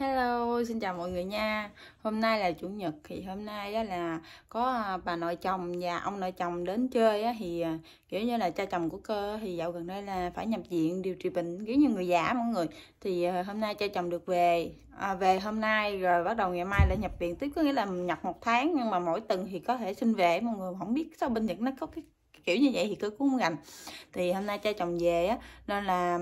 Hello, xin chào mọi người nha. Hôm nay là chủ nhật thì hôm nay á là có à, bà nội chồng và ông nội chồng đến chơi á thì à, kiểu như là cha chồng của cơ thì dạo gần đây là phải nhập viện điều trị bệnh kiểu như người già mọi người. Thì à, hôm nay cha chồng được về à, về hôm nay rồi bắt đầu ngày mai lại nhập viện tiếp có nghĩa là nhập một tháng nhưng mà mỗi tuần thì có thể xin về mọi người không biết sao bên Nhật nó có cái kiểu như vậy thì cứ cũng không. Thì hôm nay cha chồng về á nên là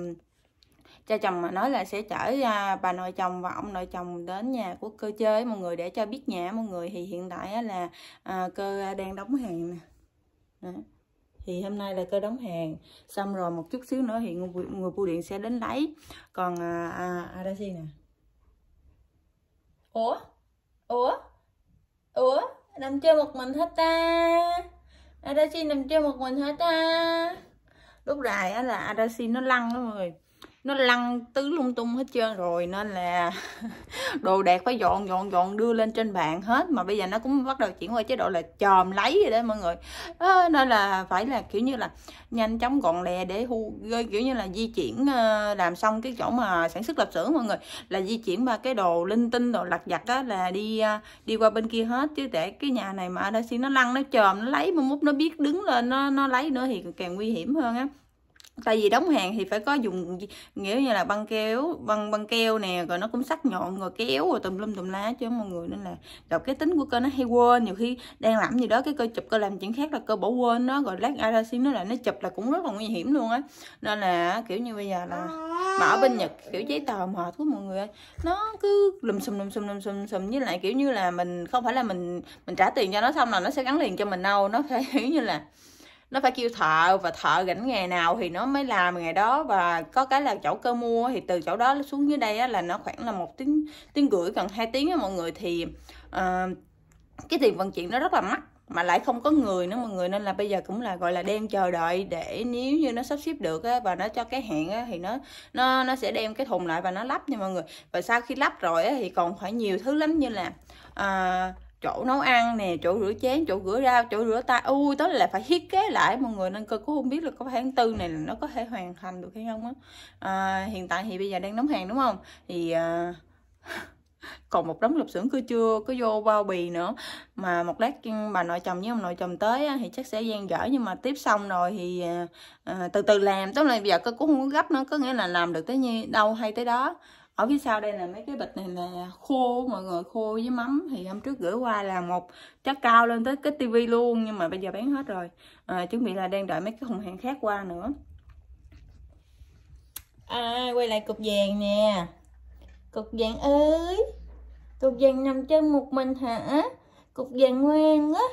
cha chồng mà nói là sẽ chở à, bà nội chồng và ông nội chồng đến nhà của cơ chơi mọi người để cho biết nhà mọi người thì hiện tại là à, cơ đang đóng hàng nè. Đó. thì hôm nay là cơ đóng hàng xong rồi một chút xíu nữa thì người, người bưu điện sẽ đến lấy. Còn à, à, à Adachi nè. Ủa? Ủa? Ủa? Nằm chơi một mình hết ta? Adachi nằm chơi một mình hết ta? Lúc này á là Adachi nó lăn đó mọi người nó lăn tứ lung tung hết trơn rồi nên là đồ đạc phải dọn dọn dọn đưa lên trên bàn hết. Mà bây giờ nó cũng bắt đầu chuyển qua chế độ là chòm lấy rồi đó mọi người. À, nên là phải là kiểu như là nhanh chóng gọn lẹ để hu kiểu như là di chuyển làm xong cái chỗ mà sản xuất lạp xưởng mọi người. Là di chuyển ba cái đồ linh tinh đồ lặt vặt á là đi đi qua bên kia hết. Chứ để cái nhà này mà đã xin nó lăn nó chòm nó lấy mà mút nó biết đứng lên nó nó lấy nữa thì càng nguy hiểm hơn á tại vì đóng hàng thì phải có dùng nghĩa như là băng keo băng băng keo nè, rồi nó cũng sắc nhọn rồi kéo rồi tùm lum tùm lá chứ mọi người, nên là đọc cái tính của cơ nó hay quên. Nhiều khi đang làm gì đó cái cơ chụp, cơ làm chuyện khác là cơ bỏ quên nó, rồi lát ai ra xin nó lại nó chụp là cũng rất là nguy hiểm luôn á. Nên là kiểu như bây giờ là mà ở bên nhật kiểu giấy tờ mệt của mọi người ơi. Nó cứ lùm xùm lùm xùm lùm xùm xùm, với lại kiểu như là mình không phải là mình mình trả tiền cho nó xong là nó sẽ gắn liền cho mình đâu. Nó phải kiểu như là nó phải kêu thợ và thợ rảnh ngày nào thì nó mới làm ngày đó. Và có cái là chỗ cơ mua thì từ chỗ đó xuống dưới đây á, là nó khoảng là một tiếng tiếng rưỡi gần hai tiếng á mọi người. Thì uh, cái tiền vận chuyển nó rất là mắc mà lại không có người nữa mọi người. Nên là bây giờ cũng là gọi là đem chờ đợi để nếu như nó sắp xếp được á, và nó cho cái hẹn á, thì nó nó nó sẽ đem cái thùng lại và nó lắp nha mọi người. Và sau khi lắp rồi á, thì còn phải nhiều thứ lắm như là uh, chỗ nấu ăn nè chỗ rửa chén chỗ rửa rau chỗ rửa tay. Ui tới là phải thiết kế lại mọi người nên cơ cũng không biết là có tháng tư này là nó có thể hoàn thành được hay không á. À, hiện tại thì bây giờ đang đóng hàng đúng không? Thì à, còn một đống lục xưởng cứ chưa có vô bao bì nữa. Mà một lát bà nội chồng với ông nội chồng tới thì chắc sẽ gian dở nhưng mà tiếp xong rồi thì à, à từ từ làm. Tức là bây giờ cơ cũng không có gấp nữa có nghĩa là làm được tới như đâu hay tới đó ở phía sau đây là mấy cái bịch này là khô mọi người khô với mắm. Thì hôm trước gửi qua là một chất cao lên tới cái tivi luôn nhưng mà bây giờ bán hết rồi. À, chuẩn bị là đang đợi mấy cái thùng hàng khác qua nữa. À quay lại cục vàng nè. Cục vàng ơi. Cục vàng nằm trên một mình hả? Cục vàng ngoan á.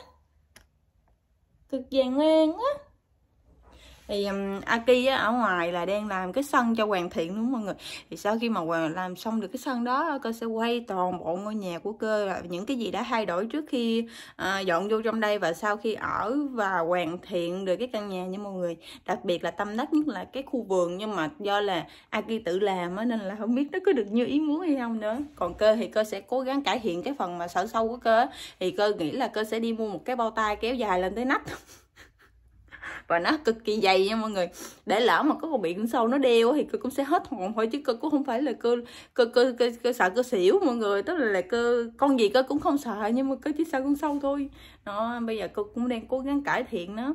Cục vàng ngoan á thì um, Aki á, ở ngoài là đang làm cái sân cho hoàn thiện đúng không mọi người? Thì sau khi mà làm xong được cái sân đó cơ sẽ quay toàn bộ ngôi nhà của cơ là những cái gì đã thay đổi trước khi uh, dọn vô trong đây và sau khi ở và hoàn thiện được cái căn nhà nha mọi người. Đặc biệt là tâm đắc nhất là cái khu vườn nhưng mà do là Aki tự làm á nên là không biết nó có được như ý muốn hay không nữa. Còn cơ thì cơ sẽ cố gắng cải thiện cái phần mà sở sâu của cơ thì cơ nghĩ là cơ sẽ đi mua một cái bao tay kéo dài lên tới nách. và nó cực kỳ dày nha mọi người. Để lỡ mà có con bị con sâu nó đeo thì cơ cũng sẽ hết hồn thôi chứ cơ cũng không phải là cơ cơ cơ cơ, cơ sợ cơ xỉu mọi người. Tức là, là cơ con gì cơ cũng không sợ nhưng mà cơ chỉ sợ con sâu thôi. Nó bây giờ cơ cũng đang cố gắng cải thiện nó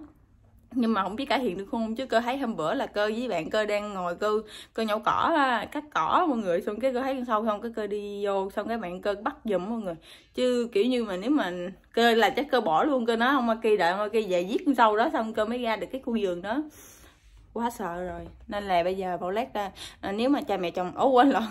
nhưng mà không biết cải thiện được không? Chứ cơ thấy hôm bữa là cơ với bạn cơ đang ngồi cơ cơ nhổ cỏ à, cắt cỏ mọi người. Xong cái cơ thấy con sâu xong cái cơ đi vô. Xong cái bạn cơ bắt giùm mọi người. Chứ kiểu như mà nếu mà cơ là chắc cơ bỏ luôn cơ nó không ok kỳ đợi ông ok về giết con sâu đó. Xong cơ mới ra được cái khu vườn đó. Quá sợ rồi. Nên là bây giờ bảo lát ra à, nếu mà cha mẹ chồng ố quên rồi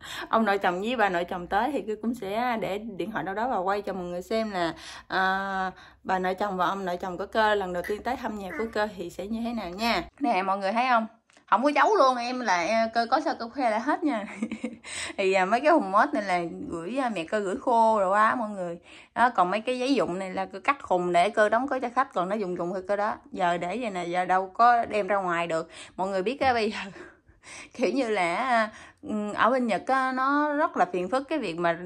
ông nội chồng với bà nội chồng tới thì cứ cũng sẽ để điện thoại đâu đó và quay cho mọi người xem là à, bà nội chồng và ông nội chồng có cơ lần đầu tiên tới thăm nhà của cơ thì sẽ như thế nào nha. Nè mọi người thấy không? Không có giấu luôn em là ờ, cơ có sao cơ khoe lại hết nha. Thì à, mấy cái hùng mốt này là gửi à, mẹ cơ gửi khô rồi quá mọi người. Đó còn mấy cái giấy dụng này là cơ cắt khùng để cơ đóng gói cho khách còn nó dùng dùng thôi cơ đó. Giờ để vậy nè giờ đâu có đem ra ngoài được. Mọi người biết cái bây giờ kiểu như là à, ở bên Nhật á, nó rất là phiền phức cái việc mà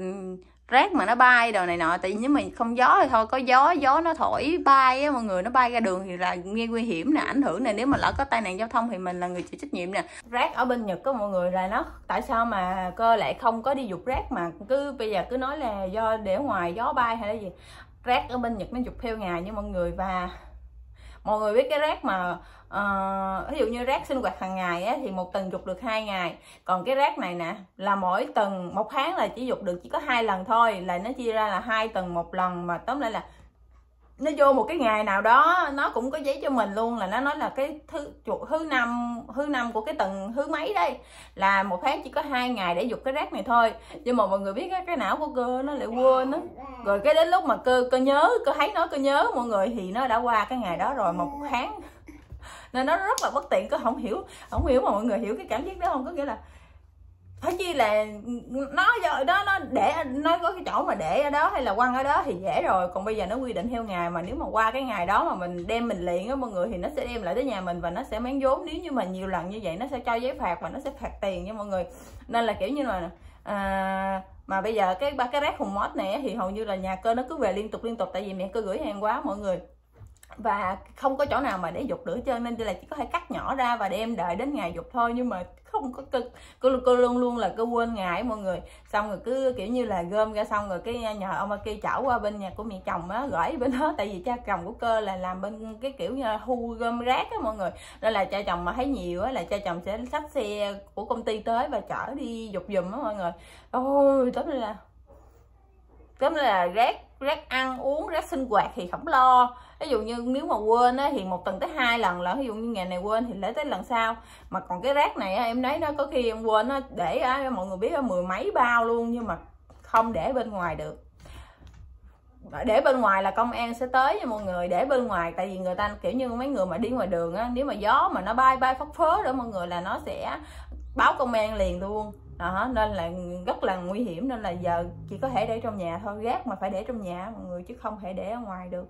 rác mà nó bay đồ này nọ. Tại vì nếu mà không gió thì thôi có gió gió nó thổi bay á mọi người nó bay ra đường thì là nghe nguy hiểm nè ảnh hưởng nè. Nếu mà lỡ có tai nạn giao thông thì mình là người chịu trách nhiệm nè. Rác ở bên nhật có mọi người là nó tại sao mà cơ lại không có đi dục rác mà cứ bây giờ cứ nói là do để ngoài gió bay hay là gì? Rác ở bên nhật nó dục theo ngày như mọi người và mọi người biết cái rác mà ờ, uh, ví dụ như rác sinh hoạt hàng ngày á, thì một tuần dục được hai ngày. Còn cái rác này nè là mỗi tuần một tháng là chỉ dục được chỉ có hai lần thôi là nó chia ra là hai tuần một lần mà tóm lại là nó vô một cái ngày nào đó, nó cũng có giấy cho mình luôn, là nó nói là cái thứ thứ năm thứ năm của cái tuần thứ mấy đây? Là một tháng chỉ có hai ngày để dục cái rác này thôi. Nhưng mà mọi người biết cái não của cơ nó lại quên đó rồi cái đến lúc mà cơ cơ nhớ, cơ thấy nó, cơ nhớ, mọi người thì nó đã qua cái ngày đó rồi, một tháng. Nên nó rất là bất tiện, cơ không hiểu không hiểu mà mọi người hiểu cái cảm giác đó không? Có nghĩa là phải chi là nó do đó nó để nó có cái chỗ mà để ở đó hay là quăng ở đó thì dễ rồi. Còn bây giờ nó quy định theo ngày mà nếu mà qua cái ngày đó mà mình đem mình liền á mọi người thì nó sẽ đem lại tới nhà mình và nó sẽ bán vốn. Nếu như mà nhiều lần như vậy nó sẽ cho giấy phạt và nó sẽ phạt tiền nha mọi người. Nên là kiểu như là à, mà bây giờ cái ba cái rác hùng mót này thì hầu như là nhà cơ nó cứ về liên tục liên tục. Tại vì mẹ cơ gửi hàng quá mọi người và không có chỗ nào mà để dục nữa trơn nên là chỉ có thể cắt nhỏ ra và đem đợi đến ngày dục thôi. Nhưng mà không có cực, cứ cô luôn luôn là cứ quên ngày mọi người. Xong rồi cứ, kiểu như là, gom ra xong rồi cái à, nhờ ông kia chảo qua bên nhà của mẹ chồng á, gửi bên đó. Tại vì cha chồng của cơ là làm bên cái kiểu như là thu gom rác á mọi người. Nên là cha chồng mà thấy nhiều á là cha chồng sẽ xách xe của công ty tới và chở đi dục giùm á mọi người. Ôi, tóm là tóm là rác rác ăn uống, rác sinh hoạt thì không lo ví dụ như nếu mà quên á, thì một tuần tới hai lần là ví dụ như ngày này quên thì lấy tới lần sau. Mà còn cái rác này á, em thấy nó có khi em quên nó để á, mọi người biết á, mười mấy bao luôn nhưng mà không để bên ngoài được. Để bên ngoài là công an sẽ tới cho mọi người để bên ngoài. Tại vì người ta kiểu như mấy người mà đi ngoài đường á nếu mà gió mà nó bay bay phất phớ đó mọi người là nó sẽ báo công an liền luôn. Đó nên là rất là nguy hiểm nên là giờ chỉ có thể để trong nhà thôi rác mà phải để trong nhà mọi người chứ không thể để ở ngoài được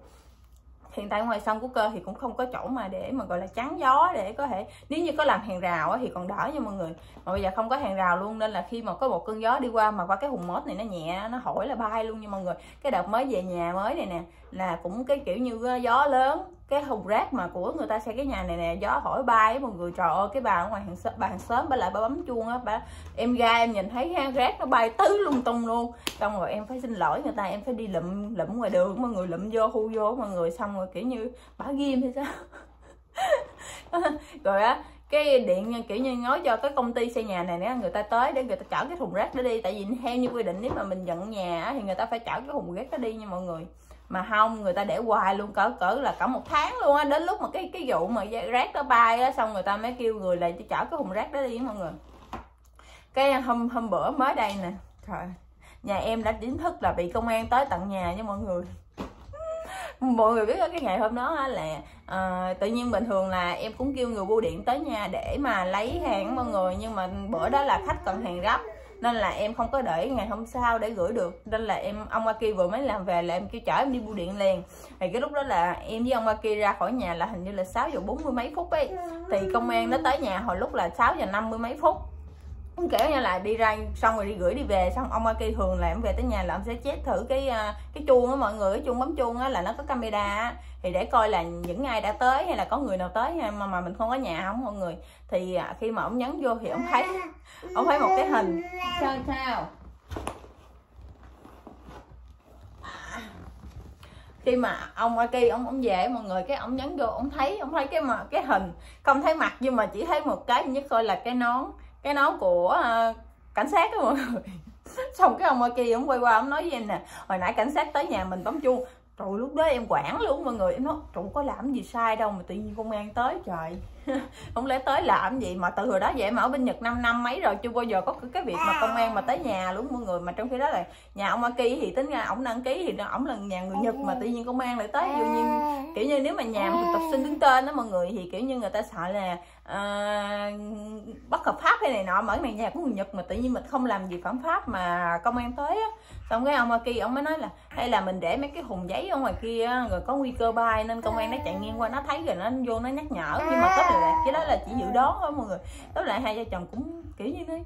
hiện tại ngoài sân của cơ thì cũng không có chỗ mà để mà, gọi là, chắn gió để có thể, nếu như có làm hàng rào thì còn đỡ nha mọi người. Mà bây giờ không có hàng rào luôn nên là khi mà có một cơn gió đi qua mà qua cái hùng mốt này nó nhẹ, nó hỏi là bay luôn nha mọi người. Cái đợt mới về nhà mới này nè là cũng cái kiểu như ờ, gió lớn cái hùng rác mà của người ta xây cái nhà này nè gió hỏi bay mọi người trời ơi cái bà ở ngoài hàng xóm bà hàng xóm bà lại bà bấm chuông á bà em ra em nhìn thấy ha, rác nó bay tứ lung tung luôn. Xong rồi em phải xin lỗi người ta em phải đi lụm lụm ngoài đường mọi người lụm vô khu vô mọi người xong rồi kiểu như bả ghim hay sao? Rồi á cái điện kiểu như nói cho cái công ty xây nhà này nè người ta tới để người ta chở cái thùng rác đó đi tại vì theo như quy định nếu mà mình nhận nhà thì người ta phải chở cái thùng rác đó đi nha mọi người mà không người ta để hoài luôn cỡ cỡ là cả một tháng luôn á. Đến lúc mà cái cái vụ mà rác nó bay á xong người ta mới kêu người lại chở cái thùng rác đó đi mọi người. Cái à, hôm hôm bữa mới đây nè. Trời nhà em đã chính thức là bị công an tới tận nhà nha mọi người. Mọi người biết cái ngày hôm đó là uh, tự nhiên bình thường là em cũng kêu người bưu điện tới nhà để mà lấy hàng mọi người. Nhưng mà bữa đó là khách cần hàng gấp nên là em không có để ngày hôm sau để gửi được. Nên là em, ông Aki vừa mới làm về là em kêu chở em đi bưu điện liền. Thì cái lúc đó là em với ông Aki ra khỏi nhà là hình như là 6 giờ 40 mấy phút ấy. Thì công an nó tới nhà hồi lúc là 6 giờ 50 mấy phút không kể nha, là đi ra xong rồi đi gửi đi về, xong ông Aki thường là em về tới nhà là ông sẽ chết thử cái à, cái chuông á mọi người, cái chuông bấm chuông á là nó có camera thì để coi là những ai đã tới hay là có người nào tới mà mà mình không có nhà không mọi người. Thì à, khi mà ông nhấn vô thì ông thấy ông thấy một cái hình. Sao sao? Khi mà ông Aki, ông ông về mọi người, cái ông nhấn vô, ông thấy ông thấy cái mà, cái hình. Không thấy mặt nhưng mà chỉ thấy một cái nhất coi là cái nón cái nón của uh, cảnh sát đó mọi người. Xong cái ông Aki ông quay qua ông nói với em nè hồi nãy cảnh sát tới nhà mình bấm chuông. Rồi lúc đó em quản luôn mọi người. Em nói trụ có làm gì sai đâu mà tự nhiên công an tới trời. không lẽ tới làm gì mà từ hồi đó vậy mà ở bên Nhật 5 năm mấy rồi chưa bao giờ có cái việc mà công an mà tới nhà luôn mọi người. Mà trong khi đó là nhà ông Aki thì tính ra ổng đăng ký thì ổng là nhà người Nhật mà tự nhiên công an lại tới. Dụ như kiểu như nếu mà nhà thực tập sinh đứng tên đó mọi người thì kiểu như người ta sợ là uh, bất hợp pháp hay này nọ. Mở này nhà của người Nhật mà tự nhiên mình không làm gì phạm pháp mà công an tới á. Xong cái ông Aki ông mới nói là hay là mình để mấy cái hùng giấy ở ngoài kia rồi có nguy cơ bay nên công an nó chạy ngang qua nó thấy rồi nó vô nó nhắc nhở. Nhưng mà là cái đó là chỉ dự đoán thôi mọi người. Tóm lại hai vợ chồng cũng kiểu như thế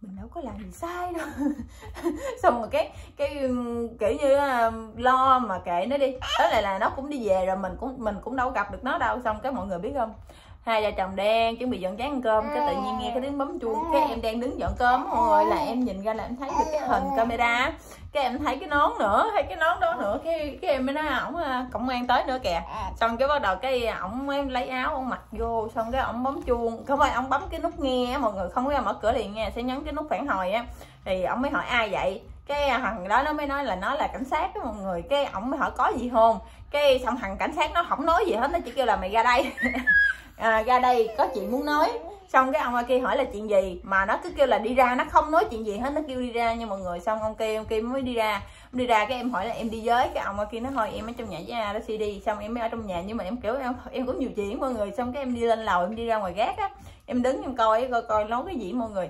mình đâu có làm gì sai đâu. Xong rồi cái cái, kiểu như à, lo mà kệ nó đi. Đó lại là nó cũng đi về rồi mình cũng mình cũng đâu gặp được nó đâu. Xong cái mọi người biết không? Hai vợ chồng đang chuẩn bị dọn chén ăn cơm, cái tự nhiên nghe cái tiếng bấm chuông, cái em đang đứng dọn cơm mọi người là em nhìn ra là em thấy được cái hình camera cái em thấy cái nón nữa hay cái nón đó nữa, cái cái em mới nói ổng à, công an tới nữa kìa. Xong cái bắt đầu cái ổng lấy áo ông mặc vô, xong cái ổng bấm chuông. Không phải ổng bấm cái nút nghe mọi người không có mở cửa liền nghe sẽ nhấn cái nút phản hồi á. Thì ổng mới hỏi ai vậy? Cái à, thằng đó nó mới nói là nó là cảnh sát đó mọi người cái ổng mới hỏi có gì không? Cái xong thằng cảnh sát nó không nói gì hết nó chỉ kêu là mày ra đây. À, ra đây có chuyện muốn nói. Xong cái ông kia hỏi là chuyện gì? Mà nó cứ kêu là đi ra. Nó không nói chuyện gì hết nó kêu đi ra nha mọi người. Xong ông kia ông kia mới đi ra. Đi ra cái em hỏi là em đi với? Cái ông kia nó thôi em ở trong nhà với a đó đi xong em mới ở trong nhà nhưng mà em kiểu em em cũng nhiều chuyện mọi người. Xong cái em đi lên lầu em đi ra ngoài gác á em đứng em coi coi coi nói cái gì mọi người.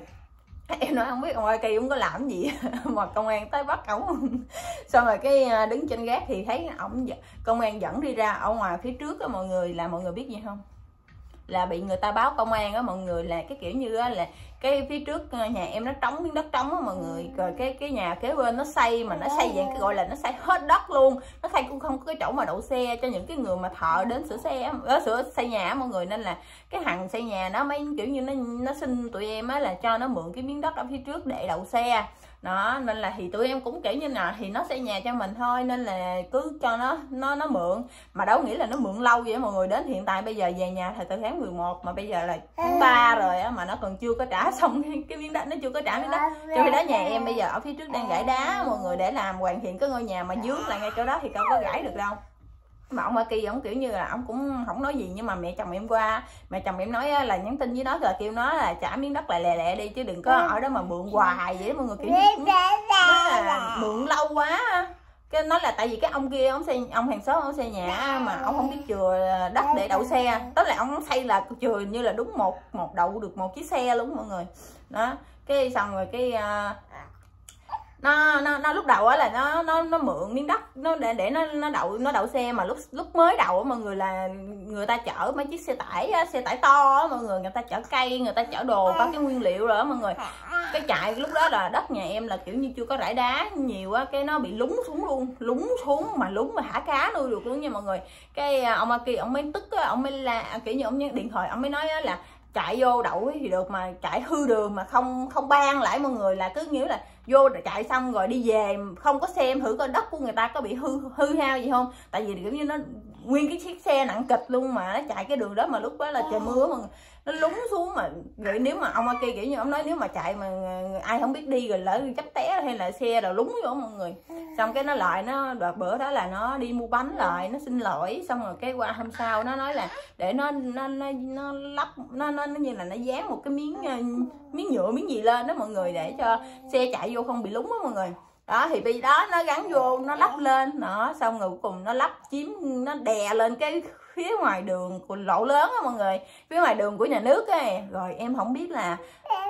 em nói, không biết ông kia cũng có làm gì mà công an tới bắt ổng? Xong rồi cái à, đứng trên gác thì thấy ổng công an dẫn đi ra, ở ngoài phía trước á, mọi người, là mọi người biết gì không? Là bị người ta báo công an á, mọi người là cái kiểu như á, là cái phía trước ờ, nhà em nó trống miếng đất trống á mọi người. Rồi cái cái nhà kế bên nó xây mà nó xây dạng cái gọi là nó xây hết đất luôn. Nó xây cũng không có cái chỗ mà đậu xe cho những cái người mà thợ đến sửa xe ở sửa xây nhà á mọi người. Nên là cái thằng xây nhà nó mấy kiểu như nó nó xin tụi em á là cho nó mượn cái miếng đất ở phía trước để đậu xe. Đó nên là thì tụi em cũng kiểu như là thì nó xây nhà cho mình thôi. Nên là cứ cho nó nó nó mượn. Mà đâu nghĩ là nó mượn lâu vậy mọi người. Đến hiện tại bây giờ về nhà thì từ tháng 11 mà bây giờ là tháng 3 rồi á mà nó còn chưa có trả xong cái miếng đất nó chưa có trả đất cho khi đó nhà em bây giờ ở phía trước đang gãy đá mọi người để làm hoàn thiện cái ngôi nhà mà dướng lại ngay chỗ đó thì đâu có gãy được đâu. Mà ông Maki ông kiểu như là ông cũng không nói gì nhưng mà mẹ chồng em qua mẹ chồng em nói là nhắn tin với nó là kêu nó là trả miếng đất lại lẹ lẹ đi chứ đừng có ở đó mà mượn hoài vậy mọi người kiểu như là mượn lâu quá cái nói là tại vì cái ông kia ông xây ông hàng xóm ông xây nhà mà ông không biết chừa đất để đậu xe. Tức là ông xây là chừa như là đúng một một đậu được một chiếc xe luôn mọi người. Đó. Cái xong rồi cái uh, nó nó nó lúc đầu á là nó nó nó mượn miếng đất, nó để để nó nó đậu nó đậu xe mà lúc lúc mới đậu mọi người là người ta chở mấy chiếc xe tải xe tải to á, mọi người người ta chở cây, người ta chở đồ, có cái nguyên liệu rồi đó mọi người. Cái chạy lúc đó là đất nhà em là kiểu như chưa có rải đá, nhiều á, cái nó bị lúng xuống luôn, lúng xuống mà lúng mà thả cá nuôi được luôn nha mọi người. Cái à, ông kia ông mới tức á, ông mới là kiểu như ông nhắn điện thoại, ông mới nói là chạy vô đậu thì được mà, chạy hư đường mà không không ban lại mọi người là cứ nghĩa là vô chạy xong rồi đi về không có xem thử coi đất của người ta có bị hư hư hao gì không. Tại vì kiểu như nó nguyên cái chiếc xe nặng kịch luôn mà nó chạy cái đường đó mà lúc đó là trời mưa mà nó lúng xuống mà. Rồi nếu mà ông kia kiểu như ông nói nếu mà chạy mà ờ, ai không biết đi rồi lỡ chắp té hay là xe rồi lúng vô mọi người. Xong cái nó lại nó đợt bữa đó là nó đi mua bánh lại nó xin lỗi. Xong rồi cái qua hôm sau nó nói là để nó nó nó nó lắp nó nó, nó như là nó dán một cái miếng ờ, miếng nhựa miếng gì lên đó mọi người để cho xe chạy vô không bị lúng á mọi người. Đó thì bây đó nó gắn vô nó lắp lên. Đó xong rồi cuối cùng nó lắp chiếm nó đè lên cái phía ngoài đường của lộ lớn á mọi người phía ngoài đường của nhà nước ấy rồi em không biết là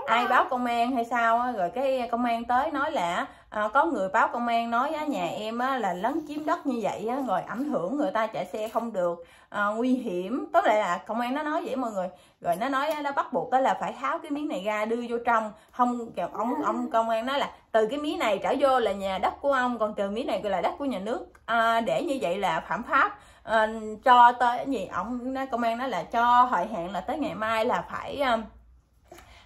ai báo công an hay sao á. Rồi cái công an tới nói là à, có người báo công an nói á, nhà em á, là lấn chiếm đất như vậy á, rồi ảnh hưởng người ta chạy xe không được à, nguy hiểm. Tức là công an nó nói vậy mọi người. Rồi nó nói nó bắt buộc á, là phải tháo cái miếng này ra đưa vô trong. Không ông ông công an nói là từ cái miếng này trở vô là nhà đất của ông còn từ miếng này gọi là đất của nhà nước. À, để như vậy là phạm pháp uh, cho tới gì ông công an nói là cho thời hạn là tới ngày mai là phải ờ,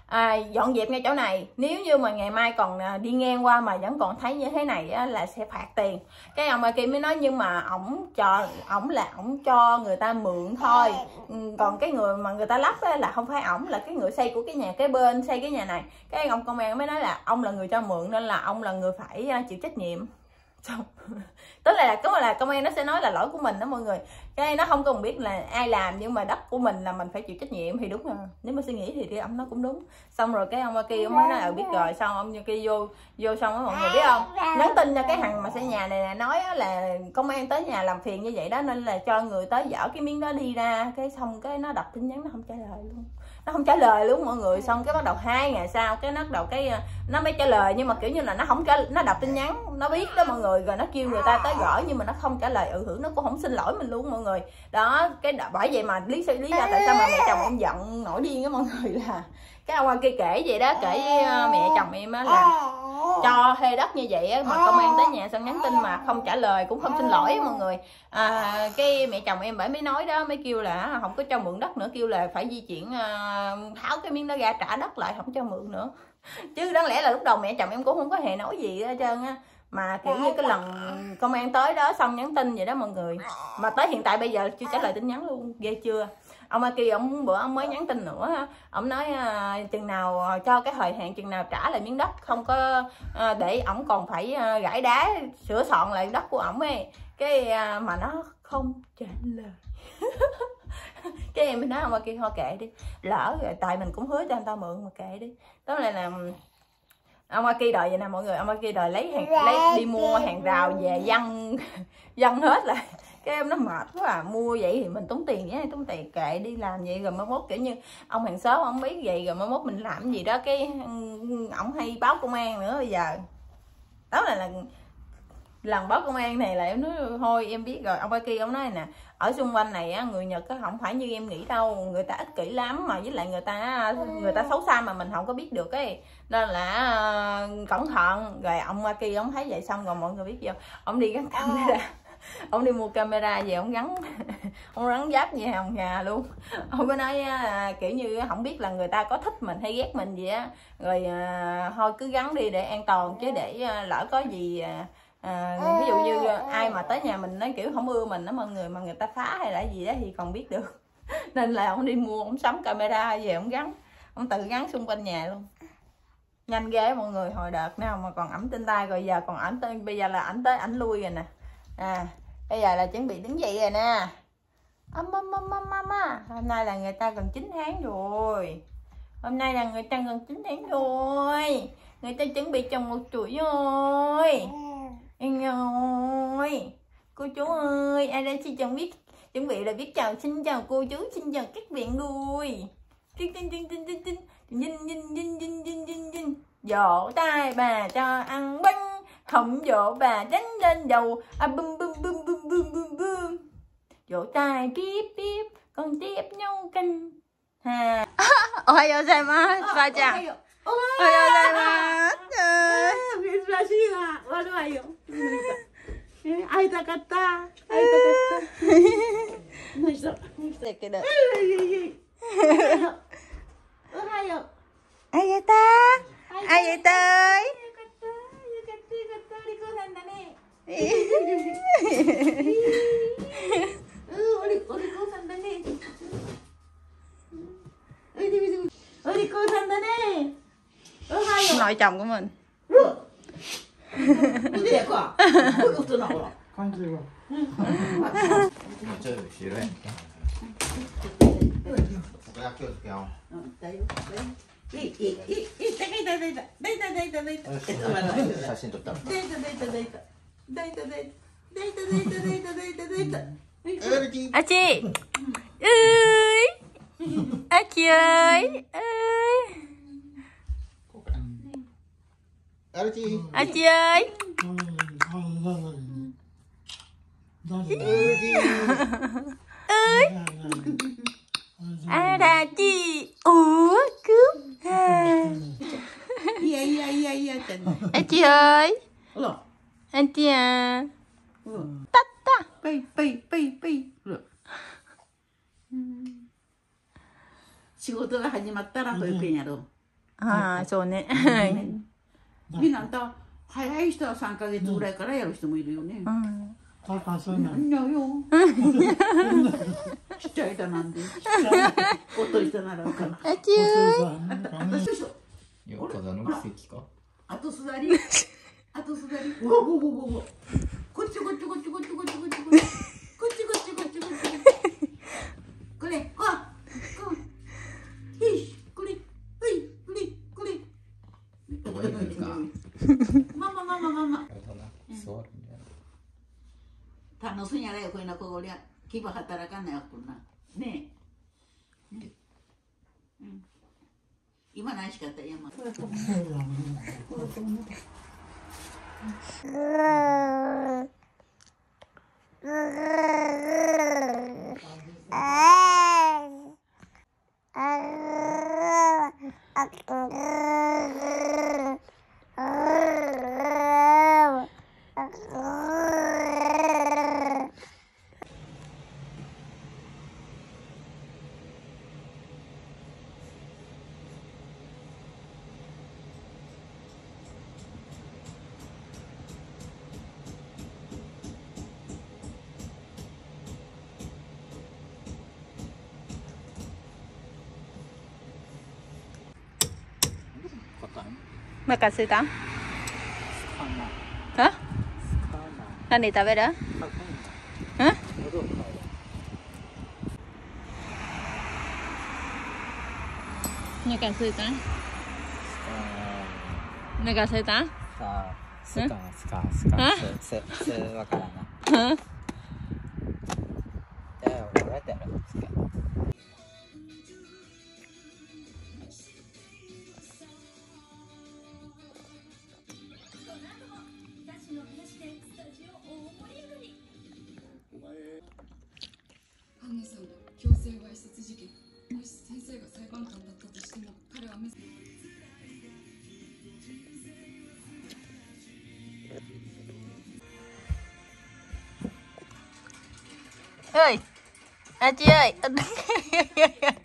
à, dọn dẹp ngay chỗ này. Nếu như mà ngày mai còn à, đi ngang qua mà vẫn còn thấy như thế này á, là sẽ phạt tiền. Cái ông kia mới nói nhưng mà ổng cho ổng là ổng cho người ta mượn thôi. Ừ, còn cái người mà người ta lắp á, là không phải ổng là cái người xây của cái nhà cái bên xây cái nhà này. Cái ông công an mới nói là ông là người cho mượn nên là ông là người phải chịu trách nhiệm xong. Tức là, có là công an nó sẽ nói là lỗi của mình đó mọi người. Cái nó không cần biết là ai làm, nhưng mà đất của mình là mình phải chịu trách nhiệm thì đúng rồi. Nếu mà suy nghĩ thì cái ông nó cũng đúng. Xong rồi cái ông kia, ông mới nói là biết rồi. Xong ông kia vô vô xong đó mọi người biết không? Nhắn tin cho cái thằng mà xây nhà này nói là công an tới nhà làm phiền như vậy đó, nên là cho người tới dở cái miếng đó đi ra. Cái xong cái nó đọc tin nhắn nó không trả lời luôn nó không trả lời luôn mọi người. Xong cái bắt đầu hai ngày sau cái nó bắt đầu cái ờ, nó mới trả lời. Nhưng mà kiểu như là nó không trả nó đọc tin nhắn nó biết đó mọi người. Rồi nó kêu người ta tới gửi nhưng mà nó không trả lời. Ừ hưởng nó cũng không xin lỗi mình luôn mọi người. Đó cái bởi vậy mà lý lý do tại sao mà mẹ chồng em giận nổi điên á mọi người là. Cái ông kia kể vậy đó kể với ờ, mẹ chồng em á là cho thuê đất như vậy á mà công an tới nhà xong nhắn tin mà không trả lời cũng không xin lỗi mọi người. À, cái mẹ chồng em bởi mới nói đó mới kêu là không có cho mượn đất nữa kêu là phải di chuyển uh, tháo cái miếng đó ra trả đất lại không cho mượn nữa. Chứ đáng lẽ là lúc đầu mẹ chồng em cũng không có hề nói gì hết trơn á. Mà kiểu như cái lần công an tới đó xong nhắn tin vậy đó mọi người. Mà tới hiện tại bây giờ chưa trả lời tin nhắn luôn ghê chưa ông Aki ông bữa ông mới nhắn tin nữa. Ông nói uh, chừng nào cho cái thời hạn chừng nào trả lại miếng đất. Không có uh, để ổng còn phải gãi đá sửa soạn lại đất của ổng ấy. Cái mà nó không trả lời. Cái em mới nói ông Aki thôi kệ đi. Lỡ rồi tại mình cũng hứa cho anh ta mượn mà kệ đi. Đó là là ông Aki đòi vậy nè mọi người. Ông Aki đòi lấy hàng lấy đi mua hàng rào về dân dân hết lại cái em nó mệt quá à mua vậy thì mình tốn tiền nhé tốn tiền kệ đi làm vậy rồi mới mốt kiểu như ông hàng xóm ông biết vậy rồi mới mốt mình làm gì đó cái ừ, ổng hay báo công an nữa bây giờ. Đó là, là lần báo công an này là em nói thôi em biết rồi. Ông ba kia ông nói nè ở xung quanh này á người nhật á không phải như em nghĩ đâu người ta ích kỷ lắm mà với lại người ta người ta xấu xa mà mình không có biết được ấy. Nên là uh, cẩn thận. Rồi ông ba kia ông thấy vậy xong rồi mọi người biết chưa ông đi gắn ra. Ờ. ông đi mua camera về ông gắn ông gắn giáp về hồng nhà luôn. Ông có nói là kiểu như không biết là người ta có thích mình hay ghét mình gì á. Rồi à, thôi cứ gắn đi để an toàn chứ để à, lỡ có gì à, à, ví dụ như ai mà tới nhà mình nói kiểu không ưa mình nó mọi người mà người ta phá hay là gì đó thì còn biết được. Nên là ông đi mua ông sắm camera về ông gắn. Ông tự gắn xung quanh nhà luôn. Nhanh ghê mọi người hồi đợt nào mà còn ẩm trên tay rồi giờ còn ảnh tới bây giờ là ảnh tới ảnh lui rồi nè à bây giờ là chuẩn bị đứng dậy rồi nè. Âm âm âm âm hôm nay là người ta gần 9 tháng rồi. Hôm nay là người ta gần 9 tháng rồi. Người ta chuẩn bị chồng một chuỗi rồi. Anh ơi cô chú ơi, ai đây? Xin chồng biết, chuẩn bị là biết chào, xin chào cô chú, xin chào các bạn người tin tin tin tin tin tin. Nhìn nhìn nhìn nhìn nhìn nhìn nhìn. Vỗ tay bà cho ăn bánh không vỗ bà đánh lên đầu à bum bum bum bum bum bum bum vỗ tay tiếp tiếp con tiếp nhau canh ha ôi ôi ôi má ba chàng ôi ôi ôi má ai ta cata ai ta cata ai vậy ta ai vậy tới んだね。うん、おり、おりこさんだね。おりこさんだね。おはよう。老丈夫们。你这个，我都拿过了。看这个。嗯。这有些嘞。我给他叫一条。嗯，加油，加油，一、一、一、一。いただいただいただいただいただいただいただいただいただいただいただいただいただいただいたあちうーいあきあいうーいタデあタデいタデあいあら、き、おーく。はいやいやいやいや、じゃない。あきおい。ほら。あきやん。パッタ。ぺいぺいぺいぺい。ほら。仕事が始まったら保育園やろう。ああ、そうね。はい。みんなあんた、早い人は3か月ぐらいからやる人もいるよね。うん高そうな。いやよ。ちっちゃい人なんで。おっとりしたならかな。あちゅー。よかだの奇跡か。あとすだり。あとすだり。こっちこっちこっちこっちこっちこっちこっち。こっちこっちこっちこっち。これ、こう。こう。よし。mamma, mamma, mamma. Tanno sognare con una cogolia, 可すんやらよこいなこごりゃ気分働かんないわこんな。ねえ、うん。今何しかった山。あ 食べるえお腹すいたんお腹すいたん Sa, ska, ska, ska, Hả? se, se, se, わからな。うんじゃあ、俺やっ 生は一冊事件。もし先生が裁判官だったとしても彼は無おいあちおい。